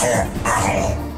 for battle.